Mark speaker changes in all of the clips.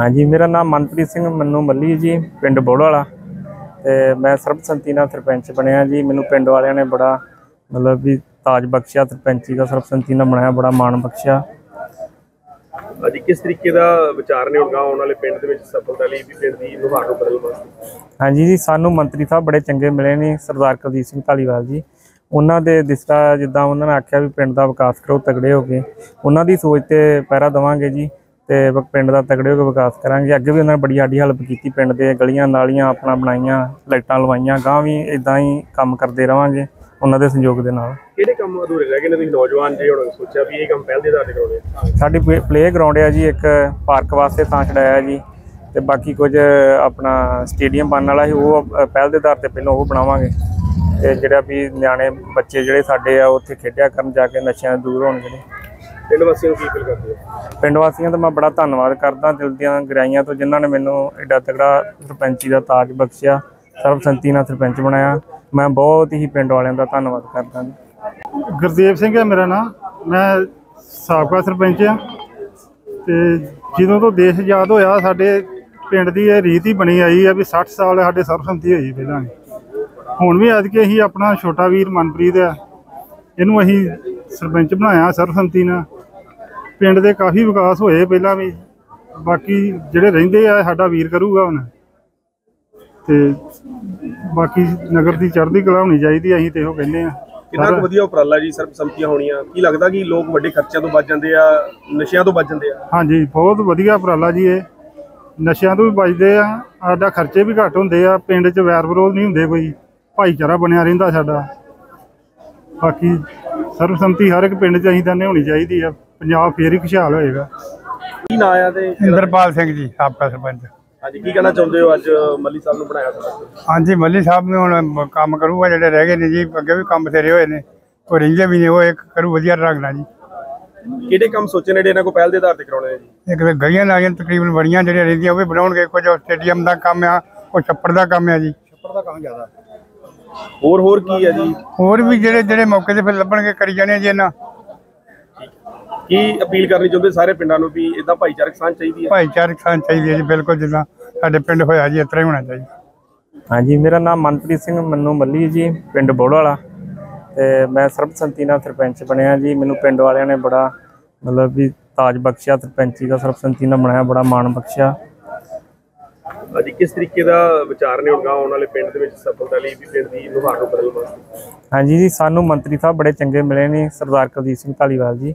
Speaker 1: ਹਾਂਜੀ ਮੇਰਾ ਨਾਮ ਮਨਪ੍ਰੀਤ ਸਿੰਘ ਮੰਨੂ ਮੱਲੀ ਜੀ ਪਿੰਡ ਬੋੜਵਾਲਾ। ਤੇ ਮੈਂ ਸਰਬਸੰਮਤੀ ਨਾਲ ਸਰਪੰਚ ਬਣਿਆ ਜੀ। ਮੈਨੂੰ ਪਿੰਡ ਵਾਲਿਆਂ ਨੇ ਬੜਾ ਮਤਲਬ ਵੀ ਤਾਜ ਬਖਸ਼ਿਆ ਸਰਪੰਚੀ ਦਾ ਸਰਬਸੰਮਤੀ ਨਾਲ ਬਣਾਇਆ ਬੜਾ ਮਾਣ ਬਖਸ਼ਿਆ।
Speaker 2: ਅੱਜ ਕਿਸ ਤਰੀਕੇ ਦਾ ਵਿਚਾਰ ਨੇ ਹੁਣ ਆਉਣ ਵਾਲੇ ਪਿੰਡ ਦੇ ਵਿੱਚ ਸਫਲਤਾ ਲਈ ਵੀ ਪਿੰਡ ਦੀ ਨੁਹਾਰ ਨੂੰ ਬਦਲਣ ਵਾਸਤੇ?
Speaker 1: ਹਾਂਜੀ ਜੀ ਸਾਨੂੰ ਮੰਤਰੀ ਸਾਹਿਬ ਬੜੇ ਚੰਗੇ ਮਿਲੇ ਨੇ ਸਰਦਾਰ ਕੁਲਦੀਪ ਸਿੰਘ ਧਾਲੀਵਾਲ ਜੀ। ਉਹਨਾਂ ਦੇ ਦਿਸਤਾ ਜਿੱਦਾਂ ਉਹਨਾਂ ਨੇ ਆਖਿਆ ਵੀ ਪਿੰਡ ਦਾ ਵਿਕਾਸ ਕਰੋ ਤਗੜੇ ਹੋ ਕੇ। ਉਹਨਾਂ ਦੀ ਸੋਚ ਤੇ ਪਹਿਰਾ ਦੇਵਾਂਗੇ ਜੀ। ਤੇ ਪਿੰਡ ਦਾ ਤਗੜੇ ਹੋ ਕੇ ਵਿਕਾਸ ਕਰਾਂਗੇ। ਅੱਗੇ ਵੀ ਉਹਨਾਂ ਨੇ ਬੜੀ ਸਾਡੀ ਹੈਲਪ ਕੀਤੀ ਪਿੰਡ ਦੇ ਗਲੀਆਂ ਨਾਲੀਆਂ ਆਪਣਾ ਬਣਾਈਆਂ ਲਾਈਟਾਂ ਲਵਾਈਆਂ ਗਾਂ ਵੀ ਇਦਾਂ ਹੀ ਕੰਮ ਕਰਦੇ ਰਵਾਂਗੇ ਉਹਨਾਂ ਦੇ ਸੰਯੋਗ ਦੇ ਨਾਲ।
Speaker 2: ਕਿਹੜੇ ਕੰਮ ਅਧੂਰੇ ਰਹਿ ਗਏ ਨੇ ਤੁਸੀਂ ਨੌਜਵਾਨ ਜੇ ਹੁਣ ਸੋਚਿਆ ਵੀ ਇਹ ਕੰਮ ਪਹਿਲ ਦੇ ਆਧਾਰ ਤੇ ਆ?
Speaker 1: ਸਾਡੀ ਪਲੇ ਗਰਾਊਂਡ ਹੈ ਜੀ ਇੱਕ ਪਾਰਕ ਵਾਸਤੇ ਥਾਂ ਛਡਾਇਆ ਜੀ ਤੇ ਬਾਕੀ ਕੁਝ ਆਪਣਾ ਸਟੇਡੀਅਮ ਬਣਨ ਵਾਲਾ ਸੀ ਉਹ ਪਹਿਲ ਦੇ ਆਧਾਰ ਤੇ ਪਹਿਲਾਂ ਉਹ ਬਣਾਵਾਂਗੇ। ਤੇ ਜਿਹੜਾ ਵੀ ਨਿਆਣੇ ਬੱਚੇ ਜਿਹੜੇ ਸਾਡੇ ਆ ਉੱਥੇ ਖੇਡਿਆ ਕਰਨ ਜਾ ਕੇ ਨਸ਼ਿਆਂ ਤੋਂ ਦੂਰ ਹੋਣਗੇ
Speaker 2: ਪਿੰਡ ਵਾਸੀਆਂ ਨੂੰ ਕੀ ਅਪੀਲ ਕਰਦੇ ਹੋ?
Speaker 1: ਪਿੰਡ ਵਾਸੀਆਂ ਦਾ ਮੈਂ ਬੜਾ ਧੰਨਵਾਦ ਕਰਦਾ ਦਿਲ ਦੀਆਂ ਗਹਿਰਾਈਆਂ ਤੋਂ ਜਿਨ੍ਹਾਂ ਨੇ ਮੈਨੂੰ ਐਡਾ ਤਗੜਾ ਸਰਪੰਚੀ ਦਾ ਤਾਜ ਬਖਸ਼ਿਆ ਸਰਬਸੰਮਤੀ ਨਾਲ ਸਰਪੰਚ ਬਣਾਇਆ। ਮੈਂ ਬਹੁਤ ਹੀ ਪਿੰਡ ਵਾਲਿਆਂ ਦਾ ਧੰਨਵਾਦ ਕਰਦਾ
Speaker 3: ਗੁਰਦੇਵ ਸਿੰਘ ਹੈ ਮੇਰਾ ਨਾਮ। ਮੈਂ ਸਾਬਕਾ ਸਰਪੰਚ ਆ ਤੇ ਜਦੋਂ ਤੋਂ ਦੇਸ਼ ਆਜ਼ਾਦ ਹੋਇਆ ਸਾਡੇ ਪਿੰਡ ਦੀ ਇਹ ਰੀਤ ਹੀ ਬਣੀ ਆਈ ਆ ਵੀ 60 ਸਾਲ ਸਾਡੇ ਸਰਬਸੰਮਤੀ ਹੋਈ ਪਹਿਲਾਂ ਹੁਣ ਵੀ ਅੱਜ ਕੇ ਅਸੀਂ ਆਪਣਾ ਛੋਟਾ ਵੀਰ ਮਨਪ੍ਰੀਤ ਆ ਇਹਨੂੰ ਅਸੀਂ ਸਰਪੰਚ ਬਣਾਇਆ ਸਰਬਸੰਮਤੀ ਨਾਲ। ਪਿੰਡ ਦੇ ਕਾਫੀ ਵਿਕਾਸ ਹੋਏ ਪਹਿਲਾਂ ਵੀ। ਬਾਕੀ ਜਿਹੜੇ ਰਹਿੰਦੇ ਆ ਸਾਡਾ ਵੀਰ ਕਰੂਗਾ ਹੁਣ। ਤੇ ਬਾਕੀ ਨਗਰ ਦੀ ਚੜ੍ਹਦੀ ਕਲਾ ਹੋਣੀ ਚਾਹੀਦੀ ਅਸੀਂ ਤੇ ਇਹੋ ਕਹਿੰਦੇ ਆ।
Speaker 2: ਕਿੰਨਾ ਕੁ ਵਧੀਆ ਉਪਰਾਲਾ ਜੀ ਸਰਬਸੰਮਤੀਆਂ ਹੋਣੀਆਂ। ਕੀ ਲੱਗਦਾ ਕਿ ਲੋਕ ਵੱਡੇ ਖਰਚਿਆਂ ਤੋਂ ਬਚ ਜਾਂਦੇ ਆ ਨਸ਼ਿਆਂ ਤੋਂ ਬਚ ਜਾਂਦੇ ਆ?
Speaker 3: ਹਾਂਜੀ ਬਹੁਤ ਵਧੀਆ ਉਪਰਾਲਾ ਜੀ ਇਹ। ਨਸ਼ਿਆਂ ਤੋਂ ਵੀ ਬਚਦੇ ਆ ਸਾਡਾ ਖਰਚੇ ਵੀ ਘੱਟ ਹੁੰਦੇ ਆ ਪਿੰਡ 'ਚ ਵੈਰ ਵਿਰੋਧ ਨਹੀਂ ਹੁੰਦੇ ਕੋਈ। ਭਾਈਚਾਰਾ ਬਣਿਆ ਰਹਿੰਦਾ ਸਾਡਾ। ਬਾਕੀ ਸਰਬਸੰਮਤੀ ਹਰ ਇੱਕ ਪਿੰਡ 'ਚ ਅਸੀਂ ਤਾਂ ਹੋਣੀ ਚਾਹੀਦੀ ਆ। ਪੰਜਾਬ ਫੇਰ ਹੀ ਖੁਸ਼ਹਾਲ ਹੋਏਗਾ।
Speaker 2: ਕੀ ਨਾਂ ਆ ਤੇ
Speaker 4: ਇੰਦਰਪਾਲ ਸਿੰਘ ਜੀ ਸਾਬਕਾ ਸਰਪੰਚ।
Speaker 2: ਅੱਜ ਕੀ ਕਹਿਣਾ ਚਾਹੁੰਦੇ ਹੋ? ਅੱਜ ਮੱਲੀ ਸਾਹਿਬ ਨੂੰ ਬਣਾਇਆ ਸਰਪੰਚ
Speaker 4: ਹਾਂਜੀ ਮੱਲੀ ਸਾਹਿਬ ਨੇ ਹੁਣ ਕੰਮ ਕਰੂਗਾ ਜਿਹੜੇ ਰਹਿ ਗਏ ਨੇ ਜੀ ਅੱਗੇ ਵੀ ਕੰਮ ਤੇਰੇ ਹੋਏ ਨੇ। ਉਹ ਰਹਿੰਦੇ ਵੀ ਨੇ ਉਹ ਇੱਕ ਕਰੂ ਵਧੀਆ ਢੰਗ ਨਾਲ ਜੀ।
Speaker 2: ਕਿਹੜੇ ਕੰਮ ਸੋਚੇ ਨੇ ਜਿਹੜੇ ਇਹਨਾਂ ਕੋ ਪਹਿਲ ਦੇ ਆਧਾਰ ਤੇ ਕਰਾਉਣੇ ਆ ਜੀ?
Speaker 4: ਇੱਕ ਤਾਂ ਗਲੀਆਂ ਨਾਲੀਆਂ ਤਕਰੀਬਨ ਬੜੀਆਂ ਜਿਹੜੀਆਂ ਰਹਿੰਦੀਆਂ ਉਹ ਵੀ ਬਣਾਉਣਗੇ। ਕੁਝ ਸਟੇਡੀਅਮ ਦਾ ਕੰਮ ਆ ਉਹ ਛੱਪੜ ਦਾ ਕੰਮ ਆ ਜੀ।
Speaker 2: ਹੋਰ ਹੋਰ ਕੀ ਆ ਜੀ?
Speaker 4: ਹੋਰ ਵੀ ਜਿਹੜੇ ਜਿਹੜੇ ਮੌਕੇ ਤੇ ਫਿਰ ਲੱਭਣਗੇ ਕਰੀ ਜਾਣੇ ਜੀ ਇਹਨਾਂ।
Speaker 2: ਕੀ ਅਪੀਲ ਕਰਨੀ ਚਾਹੁੰਦੇ ਸਾਰੇ ਪਿੰਡਾਂ ਨੂੰ ਵੀ ਇਦਾਂ ਭਾਈਚਾਰਕ ਸਾਂਝ ਚਾਹੀਦੀ ਹੈ?
Speaker 4: ਭਾਈਚਾਰਕ ਸਾਂਝ ਚਾਹੀਦੀ ਹੈ ਜੀ ਬਿਲਕੁਲ ਜਿੱਦਾਂ ਸਾਡੇ ਪਿੰਡ ਹੋਇਆ ਜੀ ਇਸ ਤਰ੍ਹਾਂ ਹੀ ਹੋਣਾ ਚਾਹੀਦਾ।
Speaker 1: ਹਾਂਜੀ ਮੇਰਾ ਨਾਮ ਮਨਪ੍ਰੀਤ ਸਿੰਘ ਮੰਨੂ ਮੱਲੀ ਜੀ ਪਿੰਡ ਬੋੜਵਾਲਾ ਤੇ ਮੈਂ ਸਰਬਸੰਮਤੀ ਨਾਲ ਸਰਪੰਚ ਬਣਿਆ ਜੀ ਮੈਨੂੰ ਪਿੰਡ ਵਾਲਿਆਂ ਨੇ ਬੜਾ ਮਤਲਬ ਵੀ ਤਾਜ ਬਖਸ਼ਿਆ ਸਰਪੰਚੀ ਦਾ ਸਰਬਸੰਮਤੀ ਨਾਲ ਬਣਾਇਆ ਬੜਾ ਮਾਣ ਬਖਸ਼ਿਆ।
Speaker 2: ਅੱਜ ਕਿਸ ਤਰੀਕੇ ਦਾ ਵਿਚਾਰ ਨੇ ਹੁਣ ਆਉਣ ਵਾਲੇ ਪਿੰਡ ਦੇ ਵਿੱਚ ਸਫਲਤਾ ਲਈ ਵੀ ਪਿੰਡ ਦੀ ਨੁਹਾਰ ਨੂੰ ਬਦਲਣ ਵਾਸਤੇ?
Speaker 1: ਹਾਂਜੀ ਜੀ ਸਾਨੂੰ ਮੰਤਰੀ ਸਾਹਿਬ ਬੜੇ ਚੰਗੇ ਮਿਲੇ ਨੇ ਸਰਦਾਰ ਕੁਲਦੀਪ ਸਿੰਘ ਧਾਲੀਵਾਲ ਜੀ।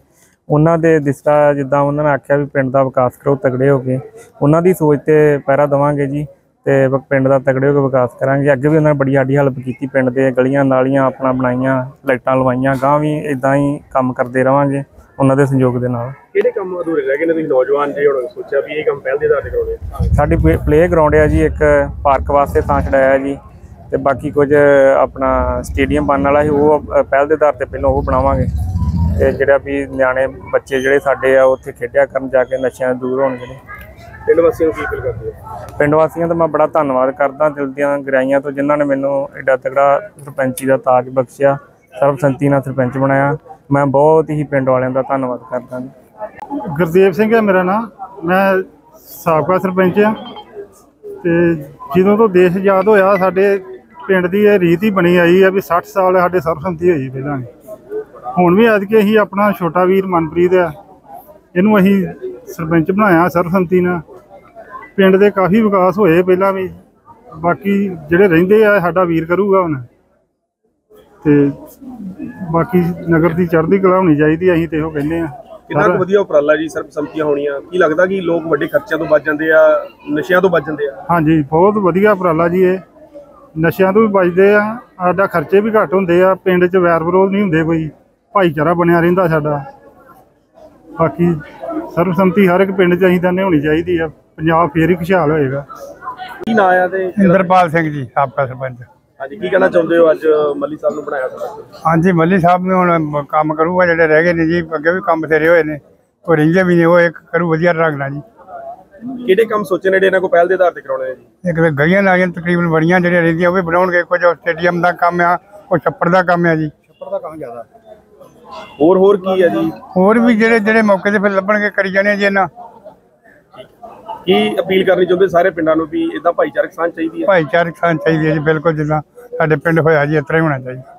Speaker 1: ਉਹਨਾਂ ਦੇ ਦਿਸਤਾ ਜਿੱਦਾਂ ਉਹਨਾਂ ਨੇ ਆਖਿਆ ਵੀ ਪਿੰਡ ਦਾ ਵਿਕਾਸ ਕਰੋ ਤਗੜੇ ਹੋ ਕੇ। ਉਹਨਾਂ ਦੀ ਸੋਚ ਤੇ ਪਹਿਰਾ ਦੇਵਾਂਗੇ ਜੀ ਤੇ ਪਿੰਡ ਦਾ ਤਗੜੇ ਹੋ ਕੇ ਵਿਕਾਸ ਕਰਾਂਗੇ। ਅੱਗੇ ਵੀ ਉਹਨਾਂ ਨੇ ਬੜੀ ਸਾਡੀ ਹੈਲਪ ਕੀਤੀ ਪਿੰਡ ਦੇ ਗਲੀਆਂ ਨਾਲੀਆਂ ਆਪਣਾ ਬਣਾਈਆਂ ਲਾਈਟਾਂ ਲਵਾਈਆਂ ਗਾਂ ਵੀ ਇਦਾਂ ਹੀ ਕੰਮ ਕਰਦੇ ਰਵਾਂਗੇ ਉਹਨਾਂ ਦੇ ਸੰਯੋਗ ਦੇ ਨਾਲ।
Speaker 2: ਕਿਹੜੇ ਕੰਮ ਅਧੂਰੇ ਰਹਿ ਗਏ ਨੇ ਤੁਸੀਂ ਨੌਜਵਾਨ ਜੇ ਹੁਣ ਸੋਚਿਆ ਵੀ ਇਹ ਕੰਮ ਪਹਿਲ ਦੇ ਆਧਾਰ ਤੇ ਆ?
Speaker 1: ਸਾਡੀ ਪਲੇ ਗਰਾਊਂਡ ਹੈ ਜੀ ਇੱਕ ਪਾਰਕ ਵਾਸਤੇ ਥਾਂ ਛਡਾਇਆ ਜੀ ਤੇ ਬਾਕੀ ਕੁਝ ਆਪਣਾ ਸਟੇਡੀਅਮ ਬਣਨ ਵਾਲਾ ਸੀ ਉਹ ਪਹਿਲ ਦੇ ਆਧਾਰ ਤੇ ਪਹਿਲਾਂ ਉਹ ਬਣਾਵਾਂਗੇ। ਤੇ ਜਿਹੜਾ ਵੀ ਨਿਆਣੇ ਬੱਚੇ ਜਿਹੜੇ ਸਾਡੇ ਆ ਉੱਥੇ ਖੇਡਿਆ ਕਰਨ ਜਾ ਕੇ ਨਸ਼ਿਆਂ ਤੋਂ ਦੂਰ ਹੋਣਗੇ ਨੇ
Speaker 2: ਪਿੰਡ ਵਾਸੀਆਂ ਨੂੰ ਕੀ ਅਪੀਲ ਕਰਦੇ ਹੋ?
Speaker 1: ਪਿੰਡ ਵਾਸੀਆਂ ਦਾ ਮੈਂ ਬੜਾ ਧੰਨਵਾਦ ਕਰਦਾ ਦਿਲ ਦੀਆਂ ਗਹਿਰਾਈਆਂ ਤੋਂ ਜਿਨ੍ਹਾਂ ਨੇ ਮੈਨੂੰ ਐਡਾ ਤਗੜਾ ਸਰਪੰਚੀ ਦਾ ਤਾਜ ਬਖਸ਼ਿਆ ਸਰਬਸੰਮਤੀ ਨਾਲ ਸਰਪੰਚ ਬਣਾਇਆ। ਮੈਂ ਬਹੁਤ ਹੀ ਪਿੰਡ ਵਾਲਿਆਂ ਦਾ ਧੰਨਵਾਦ ਕਰਦਾ ਜੀ।
Speaker 3: ਗੁਰਦੇਵ ਸਿੰਘ ਹੈ ਮੇਰਾ ਨਾਮ। ਮੈਂ ਸਾਬਕਾ ਸਰਪੰਚ ਆ ਤੇ ਜਦੋਂ ਤੋਂ ਦੇਸ਼ ਆਜ਼ਾਦ ਹੋਇਆ ਸਾਡੇ ਪਿੰਡ ਦੀ ਇਹ ਰੀਤ ਹੀ ਬਣੀ ਆਈ ਆ ਵੀ 60 ਸਾਲ ਸਾਡੇ ਸਰਬਸੰਮਤੀ ਹੋਈ ਪਹਿਲਾਂ ਹੁਣ ਵੀ ਅੱਜ ਕੇ ਅਸੀਂ ਆਪਣਾ ਛੋਟਾ ਵੀਰ ਮਨਪ੍ਰੀਤ ਆ। ਇਹਨੂੰ ਅਸੀਂ ਸਰਪੰਚ ਬਣਾਇਆ ਸਰਬਸੰਮਤੀ ਨਾਲ। ਪਿੰਡ ਦੇ ਕਾਫੀ ਵਿਕਾਸ ਹੋਏ ਪਹਿਲਾਂ ਵੀ। ਬਾਕੀ ਜਿਹੜੇ ਰਹਿੰਦੇ ਆ ਸਾਡਾ ਵੀਰ ਕਰੂਗਾ ਹੁਣ। ਤੇ ਬਾਕੀ ਨਗਰ ਦੀ ਚੜ੍ਹਦੀ ਕਲਾ ਹੋਣੀ ਚਾਹੀਦੀ ਅਸੀਂ ਤੇ ਇਹੋ ਕਹਿੰਦੇ ਆ।
Speaker 2: ਕਿੰਨਾ ਕੁ ਵਧੀਆ ਉਪਰਾਲਾ ਜੀ ਸਰਬਸੰਮਤੀਆਂ ਹੋਣੀਆਂ। ਕੀ ਲੱਗਦਾ ਕਿ ਲੋਕ ਵੱਡੇ ਖਰਚਿਆਂ ਤੋਂ ਬਚ ਜਾਂਦੇ ਆ ਨਸ਼ਿਆਂ ਤੋਂ ਬਚ ਜਾਂਦੇ ਆ?
Speaker 3: ਹਾਂਜੀ ਬਹੁਤ ਵਧੀਆ ਉਪਰਾਲਾ ਜੀ ਇਹ। ਨਸ਼ਿਆਂ ਤੋਂ ਵੀ ਬਚਦੇ ਆ। ਸਾਡਾ ਖਰਚੇ ਵੀ ਘੱਟ ਹੁੰਦੇ ਆ। ਪਿੰਡ 'ਚ ਵੈਰ ਵਿਰੋਧ ਨਹੀਂ ਹੁੰਦੇ ਕੋਈ। ਭਾਈਚਾਰਾ ਬਣਿਆ ਰਹਿੰਦਾ ਸਾਡਾ। ਬਾਕੀ ਸਰਬਸੰਮਤੀ ਹਰ ਇੱਕ ਪਿੰਡ 'ਚ ਅਸੀਂ ਤਾਂ ਹੋਣੀ ਚਾਹੀਦੀ ਆ। ਪੰਜਾਬ ਫੇਰ ਹੀ ਖੁਸ਼ਹਾਲ ਹੋਏਗਾ।
Speaker 2: ਕੀ ਨਾਂ ਆ ਤੇ
Speaker 4: ਇੰਦਰਪਾਲ ਸਿੰਘ ਜੀ ਸਾਬਕਾ ਸਰਪੰਚ।
Speaker 2: ਅੱਜ ਕੀ ਕਹਿਣਾ ਚਾਹੁੰਦੇ ਹੋ? ਅੱਜ ਮੱਲੀ ਸਾਹਿਬ ਨੂੰ ਬਣਾਇਆ ਸਰਪੰਚ
Speaker 4: ਹਾਂਜੀ ਮੱਲੀ ਸਾਹਿਬ ਨੇ ਹੁਣ ਕੰਮ ਕਰੂਗਾ ਜਿਹੜੇ ਰਹਿ ਗਏ ਨੇ ਜੀ ਅੱਗੇ ਵੀ ਕੰਮ ਤੇਰੇ ਹੋਏ ਨੇ। ਉਹ ਰਹਿੰਦੇ ਵੀ ਨੇ ਉਹ ਇੱਕ ਕਰੂ ਵਧੀਆ ਨਾਲ ਜੀ।
Speaker 2: ਕਿਹੜੇ ਕੰਮ ਸੋਚੇ ਨੇ ਜਿਹੜੇ ਇਹਨਾਂ ਕੋ ਪਹਿਲ ਦੇ ਆਧਾਰ ਤੇ ਕਰਾਉਣੇ ਆ ਜੀ?
Speaker 4: ਇੱਕ ਗਲੀਆਂ ਨਾਲੀਆਂ ਤਕਰੀਬਨ ਬੜੀਆਂ ਜਿਹੜੀਆਂ ਰਹਿੰਦੀਆਂ ਉਹ ਵੀ ਬਣਾਉਣਗੇ। ਕੁਝ ਸਟੇਡੀਅਮ ਦਾ ਕੰਮ ਆ ਉਹ ਛੱਪੜ ਦਾ ਕੰਮ ਆ ਜੀ।
Speaker 2: ਹੋਰ ਹੋਰ ਕੀ ਆ ਜੀ?
Speaker 4: ਹੋਰ ਵੀ ਜਿਹੜੇ ਜਿਹੜੇ ਮੌਕੇ ਤੇ ਫਿਰ ਲੱਭਣਗੇ ਕਰੀ ਜਾਣੇ ਜੀ ਇਹਨਾਂ।
Speaker 2: ਕੀ ਅਪੀਲ ਕਰਨੀ ਚਾਹੁੰਦੇ ਸਾਰੇ ਪਿੰਡਾਂ ਨੂੰ ਵੀ ਇਦਾਂ ਭਾਈਚਾਰਕ ਸਾਂਝ ਚਾਹੀਦੀ ਹੈ?
Speaker 4: ਭਾਈਚਾਰਕ ਸਾਂਝ ਚਾਹੀਦੀ ਹੈ ਜੀ ਬਿਲਕੁਲ ਜਿੱਦਾਂ ਸਾਡੇ ਪਿੰਡ ਹੋਇਆ ਜੀ ਇਸ ਤਰ੍ਹਾਂ ਹੀ ਹੋਣਾ ਚਾਹੀਦਾ।